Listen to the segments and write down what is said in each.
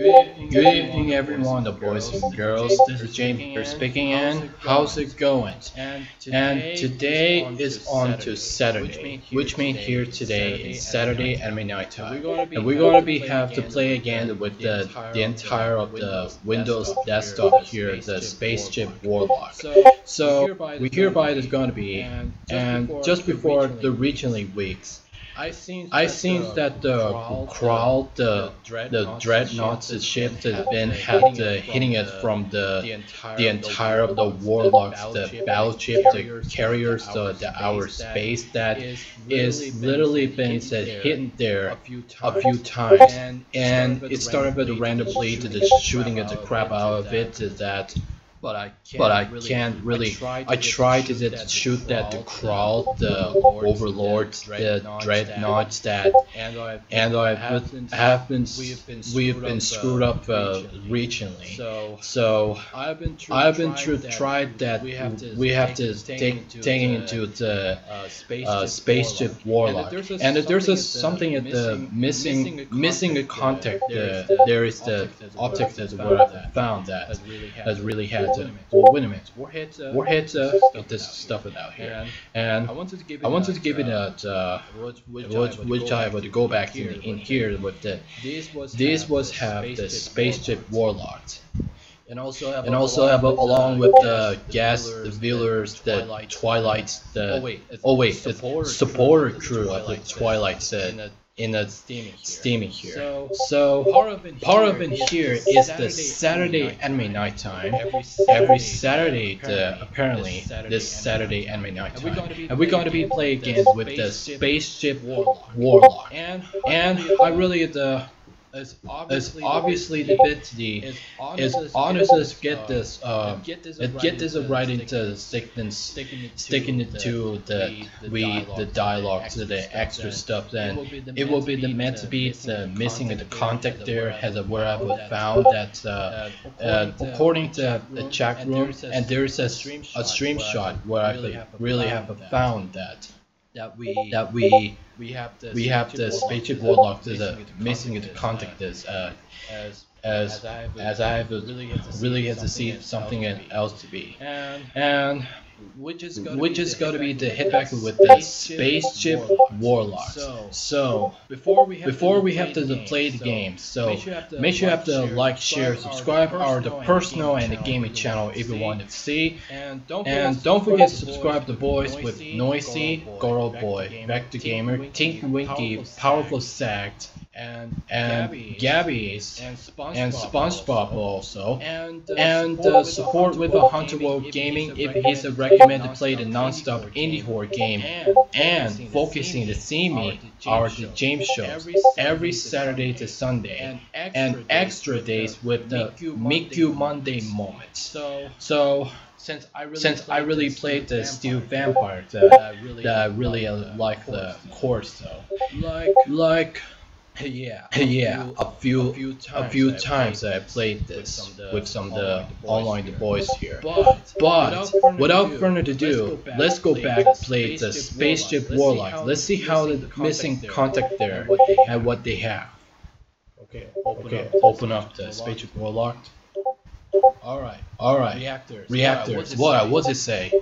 Good evening, everyone, the boys and girls. This is James here speaking, and how's it going? And today is on to Saturday, which means here today is Saturday anime night time, and we're gonna be have to play again with the the entire of the Windows desktop here, the Spaceship Warlock. So we hereby is gonna be, and just before the recently weeks. I seen I seen that the crowd, the the dreadnoughts ship has been had uh, hitting it from the the entire of the warlocks, the battleship, the carriers, the, the outer space that is literally been said hitting there a few times, and it started with randomly to the shooting at the crap out of it that but I can't, but I really, can't really. I tried to, to shoot that the crowd, the overlords, the dreadnoughts that, and I and I have been, have been we have been screwed up uh, recently. So so I've been I've been through tried that we have to we have to take taking into the uh, spaceship warlock, and if there's a something at the missing missing a contact. There is the object that I found that has really had to. Well, wait a minute. Warheads. Uh, Warheads. Uh, got this stuff out here, and I wanted to give it. I wanted to give it a. Uh, which, which I would go back in, in here with the. This was have the spaceship warlock. And also have, and also have along with the gas, the Veilers, the Twilights, the oh wait, oh wait, the supporter crew of the Twilight said in a steamy here. Steamy here. So, so part of it here is the Saturday anime night time. Every Saturday, the, apparently this Saturday anime night time, and we're going to be playing games with the spaceship warlock. warlock. And I really the is obviously, obviously the bit the is honest as get this uh get this right into sticking sticking it to the we the dialogue to the extra stuff then. it will be the meant to be the missing the contact there has a where I would found that uh, uh, according to the chat room and there's a a stream shot where I really have found that that we that we we have the we have the spaceship warlock to the missing the contact this uh, as as as I have really had to see something else to be. and going which is going to be the hit back with the spaceship warlock. So before we have before to we have to play the game, so make sure you have to like, share, subscribe our the personal and the gaming channel if you want to see, and don't forget to subscribe to boys with Noisy, Goro Boy, Vector Gamer, Tink Winky, Powerful Sacked and and Gabby's. And SpongeBob, and SpongeBob also, and uh, and support, uh, support with the Hunter World Gaming if he's a recommended play the non-stop indie horror game, and, focusing the theme our the James shows every Saturday to Sunday, and extra days with the Make You Monday moment. So so since I really since played, I really played the Steel Vampire, that, I really, that I really like the course though, like like yeah, yeah. A few, a few, times, a few times I played this with some of the online the boys here. But, but without further ado, let's go back and play the Spaceship Warlock. Let's see how the missing contact there and what they have. Okay, okay. Open up the Spaceship Warlock. All right, all right. Reactors. Reactors. What? What's it say?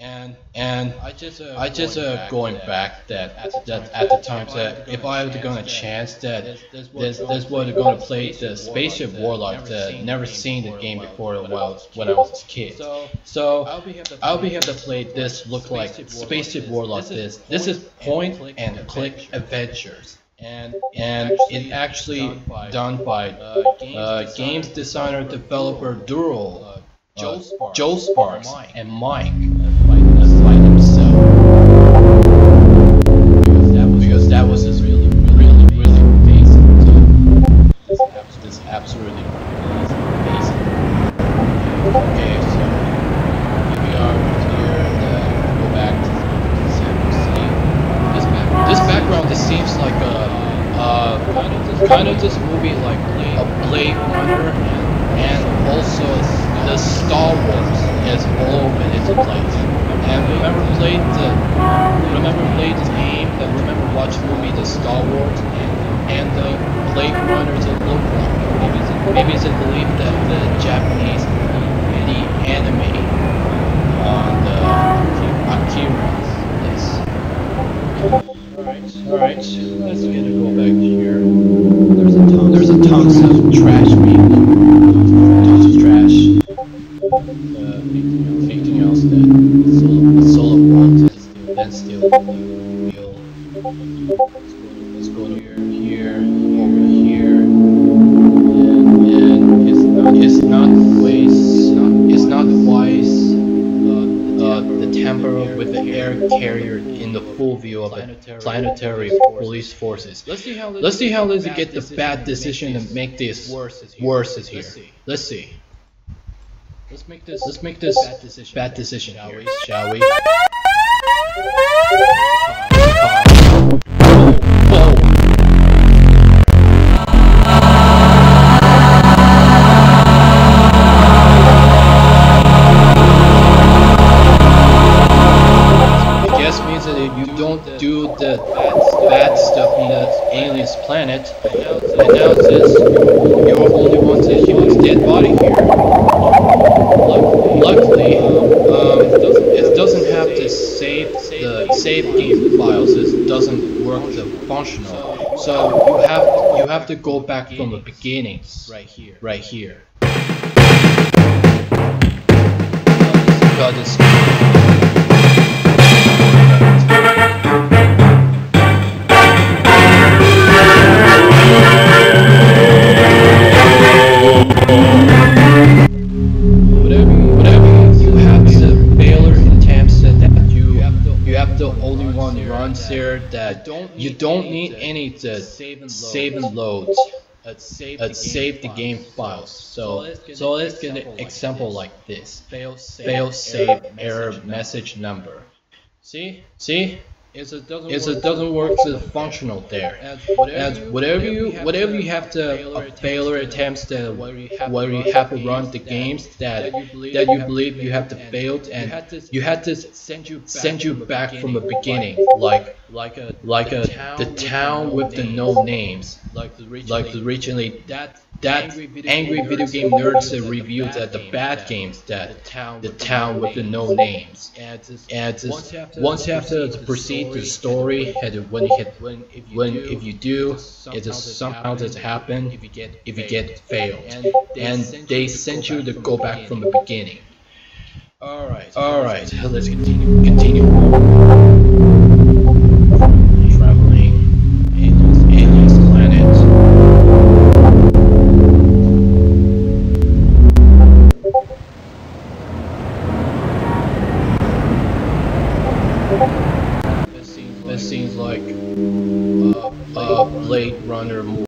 And and I just uh, I just uh, going back that that at the time that if I had gonna chance that this this was gonna play the Spaceship Warlock that never seen the game before while when I was a kid. So I'll be here to play this look like Spaceship Warlock. This this is point and click adventures. And and it actually done by uh, games designer developer Dural, uh, Joe Sparks. And Mike over its. And remember played the uh, remember played the game and remember watch movie the Star Wars and, and the Blade Runner to look like. Maybe it's, maybe it's a belief that the Japanese the anime on the Akira is. Alright, alright, let's get a go back here. There's a ton, there's a tons of trash Let's go to here, here, here. And, and it's not, it's not wise, it's not wise uh, the temper with the air carrier in the full view of the planetary police forces. Let's see how let's see how let's get the bad decision and make this worse is here. Let's see. Let's make this let's make this bad decision, bad decision here, shall we? Planet, announces you're only one to human's dead body here. Luckily, um, it doesn't have to save the save game files. It doesn't work the functional. So you have you have to go back from the beginning. Right here. Right here. Uh, save the game files. So so let's get an example like this. Fail save error message number. See see is it doesn't, is it doesn't work to the functional there. As whatever you whatever you have to a failure attempts that where you have to run the games that that you believe you have to fail and you had to send you send you back from the beginning like like a like a the town with the no names. Like the originally that that angry video game nerds that reviewed that the bad games that the town the town with the no names and once you have to proceed to the story and when you hit when if you do it is somehow that happen if you get if you get failed. and they send you to go back from the beginning. all right. All right. Let's continue. continue